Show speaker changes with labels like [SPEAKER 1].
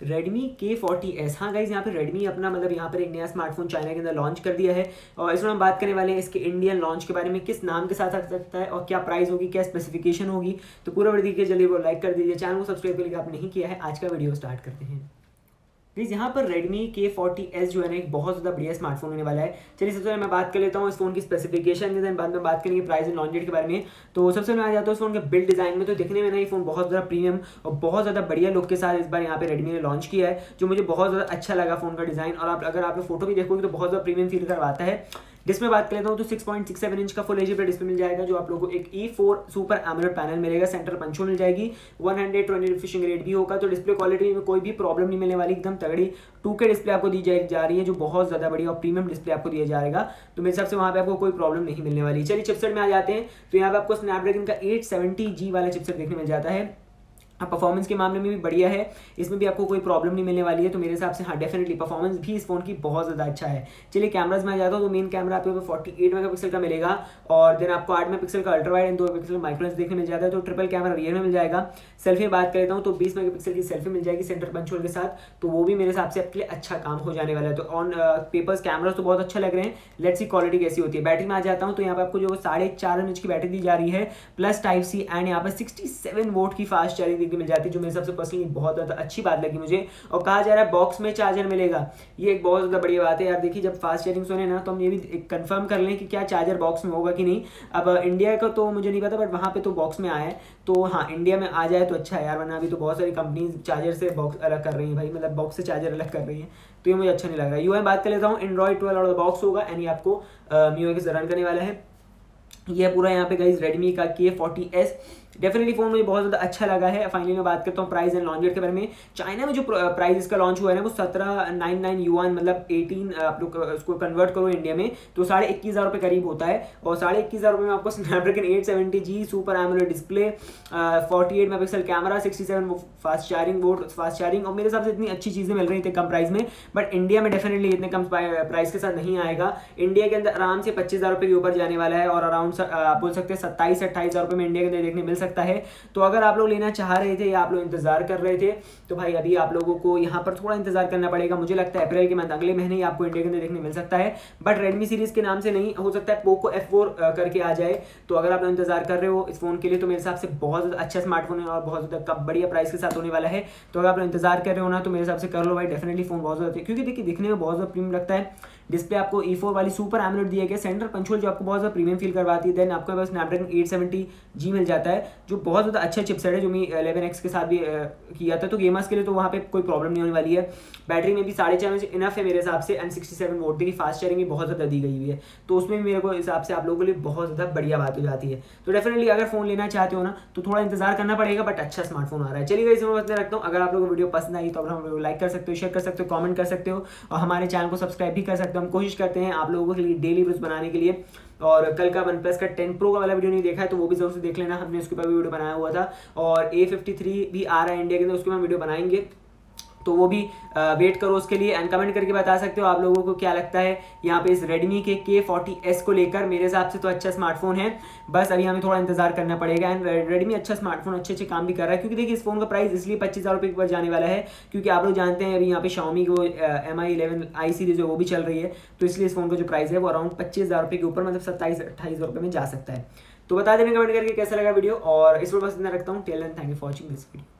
[SPEAKER 1] Redmi K40s हाँ guys यहाँ पे रेडमी अपना मतलब यहाँ पर एक नया स्मार्टफ़ोन चाइना के अंदर लॉन्च कर दिया है। और इसमें हम बात करने वाले हैं इसके इंडियन लॉन्च के बारे में, किस नाम के साथ आ सकता है और क्या प्राइस होगी, क्या स्पेसिफिकेशन होगी। तो पूरा वीडियो के जल्दी वो लाइक कर दीजिए। चैनल को सब्सक्राइब करके आप नहीं किया है, आज का वीडियो स्टार्ट करते हैं। प्लीज़ यहाँ पर Redmi K40s जो है ना, एक बहुत ज़्यादा बढ़िया स्मार्टफ़ोन होने वाला है। चलिए, सबसे पहले मैं बात कर लेता हूँ इस फ़ोन की स्पेसिफिकेशन के बाद में बात करेंगे प्राइस एंड लॉन्च डेट के बारे में। तो सबसे पहले आ जाता हूँ इस फ़ोन के बिल्ड डिज़ाइन में। तो देखने में ना, ये फ़ोन बहुत ज़्यादा प्रीमियम और बहुत ज़्यादा बढ़िया लुक के साथ इस बार यहाँ पर रेडमी ने लॉन्च किया है, जो मुझे बहुत ज़्यादा अच्छा लगा फ़ोन का डिज़ाइन और आप, अगर आप फ़ोटो भी देखोगे तो बहुत ज़्यादा प्रीमियम फील करवाता है। डिस्प्ले बात कर लेता हूँ तो 6.67 इंच का फुल एच डिस्प्ले मिल जाएगा, जो आप लोगों को एक E four super AMOLED panel मिलेगा सेंटर पंचो मिल जाएगी। 120 रिफ्रेशिंग रेट भी होगा तो डिस्प्ले क्वालिटी में कोई भी प्रॉब्लम नहीं मिलने वाली, एकदम तगड़ी टू के डिस्प्ले आपको दी जा रही है, जो बहुत ज़्यादा बड़ी और प्रीमियम डिस्प्ले आपको दिया जाएगा तो मेरे हिसाब से वहाँ पर आपको कोई प्रॉब्लम नहीं मिलने वाली। चलिए चिपसेट में आ जाते हैं तो यहाँ पर आपको स्नैपड्रैगन का एट सेवेंटी जी वाला चिपसेट देखने मिल जाता है। परफॉर्मेंस के मामले में भी बढ़िया है, इसमें भी आपको कोई प्रॉब्लम नहीं मिलने वाली है तो मेरे हिसाब से हाँ डेफिनेटली परफॉर्मेंस भी इस फ़ोन की बहुत ज़्यादा अच्छा है। चलिए कैमराज में आ जाता हूँ तो मेन कैमरा आपको फोर्टी एट मेगा पिक्सल का मिलेगा, और देन आपको आठ मेगा पिक्सल का अल्ट्रा वाइड एंड दो पिक्सल माइक्रोस देखने मिल जाता है तो ट्रिपल कैमरा रियर में मिल जाएगा। सेल्फी बात करता हूँ तो बीस मेगा की सेल्फी मिल जाएगी सेंटर पंचोल के साथ तो वो भी मेरे हिसाब से आपके लिए अच्छा काम हो जाने वाला है। तो ऑन पेपर्स कैमराज तो बहुत अच्छा लग रहे हैं लेट्स सी क्वालिटी कैसी होती है। बैटरी में आ जाता हूँ तो यहाँ पर आपको जो साढ़े चार इंच की बैटरी दी जा रही है प्लस टाइप सी एंड यहाँ पर सिक्सटी सेवन वोट की फास्ट चार्जिंग देखने मिल जाती है, जो मेरे सबसे पर्सनली बहुत ज़्यादा अच्छी बात लगी मुझे। और कहा जा रहा है बॉक्स में चार्जर मिलेगा। ये एक बहुत ज़्यादा बढ़िया बात है यार, देखिए जब फास्ट चार्जिंग सुने ना तो हम ये भी कंफर्म कर लें कि क्या चार्जर बॉक्स में होगा कि नहीं। अब इंडिया का तो मुझे नहीं पता बट वहाँ पे तो बॉक्स में आया है। तो हाँ इंडिया में आ जाए तो अच्छा है यार, वरना अभी तो बहुत सारी कंपनीज़ चार्जर से बॉक्स अलग कर रही है भाई मतलब बॉक्स से चार्जर अलग कर रही है। तो ये मुझे अच्छा नहीं लग रहा। है यू बात कर लेता हूँ एंड्रॉइड ट्वेल्व और बॉक्स होगा, यानी आपको म्यू के रन करने वाला है। ये पूरा यहाँ पे गाइज़ रेडमी का के फोर्टी एस डेफिनेटली फ़ोन मुझे बहुत ज़्यादा अच्छा लगा है। फाइनली मैं बात करता हूँ प्राइस एंड लॉन्च के बारे में। चाइना में जो प्राइस इसका लॉन्च हुआ है ना, वो सत्रह नाइन नाइन यूआन मतलब एटीन आप लोग उसको कन्वर्ट करो इंडिया में तो साढ़े इक्कीस हज़ार रुपये करीब होता है। और साढ़े इक्कीस हज़ार रुपये में आपको Snapdragon eight seventy G super AMOLED display forty eight mega camera sixty seven fast charging board fast charging और मेरे हिसाब से इतनी अच्छी चीज़ें मिल रही थी कम प्राइस में। बट इंडिया में डेफिनेटली इतने कम प्राइस के साथ नहीं आएगा। इंडिया के अंदर आराम से पच्चीस हज़ार रुपये के ऊपर जाने वाला है, और अराउंड बोल सकते हैं सत्ताईस, अट्ठाईस हज़ार में इंडिया के अंदर देखने मिल सकता है। तो अगर आप लोग लेना चाह रहे थे या आप लोग इंतज़ार कर रहे थे तो भाई अभी आप लोगों को यहाँ पर थोड़ा इंतज़ार करना पड़ेगा। मुझे लगता है अप्रैल के मंथ अगले महीने आपको इंडिया के अंदर देखने मिल सकता है। बट रेडमी सीरीज़ के नाम से नहीं, हो सकता है पोको एफ़ करके आ जाए। तो अगर आप लोग इंतज़ार कर रहे हो इस फ़ोन के लिए तो मेरे हिसाब से बहुत अच्छा स्मार्टफ़ोन है और बहुत ज़्यादा बढ़िया प्राइस के साथ होने वाला है। तो अगर आप लोग इंतज़ार कर रहे हो ना तो मेरे हिसाब से कर लो भाई। डेफिनेटली फ़ोन बहुत ज़्यादा, क्योंकि देखिए, दिखने में बहुत ज़्यादा प्रीमियम लगता है। डिस्प्ले आपको ई e फोर वाली सुपर एमलेट दिया गया सेंटर पंचुअल जो आपको बहुत ज़्यादा प्रीमियम फील करवाती है देन आपको पास स्नैपड्रैगन एट सेवेंटी जी मिल जाता है, जो बहुत ज़्यादा अच्छा चिपसेट है, जो मैं एलेवन एक्स के साथ भी किया था। तो गेमर्स के लिए तो वहाँ पे कोई प्रॉब्लम नहीं होने वाली है। बैटरी में भी साढ़े चार इनफ है मेरे हिसाब से। एन सिक्सटी सेवन वोट की फास्ट चार्जिंग भी बहुत ज़्यादा दी गई हुई है। तो उसमें भी मेरे को हिसाब से आप लोगों के लिए बहुत ज़्यादा बढ़िया बात हो जाती है। तो डेफिनेटली अगर फ़ोन लेना चाहते हो ना तो थोड़ा इंतज़ार करना पड़ेगा बट अच्छा स्मार्टफ़ोन आ रहा है। चलिए इसमें बस रखता हूँ। अगर आप लोगों को वीडियो पसंद आई तो आप हम लोग लाइक कर सकते हो शेयर कर सकते हो कॉमेंट कर सकते हो, और हमारे चैनल को सब्सक्राइब भी कर सकते हो। हम कोशिश करते हैं आप लोगों के लिए डेली वीडियोस बनाने के लिए। और कल का वन प्लस का टेन प्रो का वाला वीडियो नहीं देखा है तो वो भी ज़रूर से देख लेना। हमने उसके ऊपर वीडियो बनाया हुआ था। और ए फिफ्टी थ्री भी आ रहा है इंडिया के अंदर, उसके बाद वीडियो बनाएँगे। तो वो भी वेट करो उसके लिए एंड कमेंट करके बता सकते हो आप लोगों को क्या लगता है यहाँ पे इस रेडमी के के फोर्टी एस को लेकर। मेरे हिसाब से तो अच्छा स्मार्टफ़ोन है। बस अभी हमें थोड़ा इंतज़ार करना पड़ेगा एंड रेडमी अच्छा स्मार्टफ़ोन अच्छे अच्छे काम भी कर रहा है। क्योंकि देखिए इस फ़ोन का प्राइस इसलिए पच्चीस हज़ार रुपये जाने वाला है क्योंकि आप लोग जानते हैं अभी यहाँ पे शाउमी को M I eleven i series है वो भी चल रही है। तो इसलिए इस फ़ोन का जो प्राइस है वो अराउंड पच्चीस हज़ार रुपये के ऊपर मतलब सत्ताईस, अट्ठाईस रुपये में जा सकता है। तो बता देने कमेंट करके कैसा लगा वीडियो और इस पर बस इतना रखता हूँ। Tell and thank you for watching this video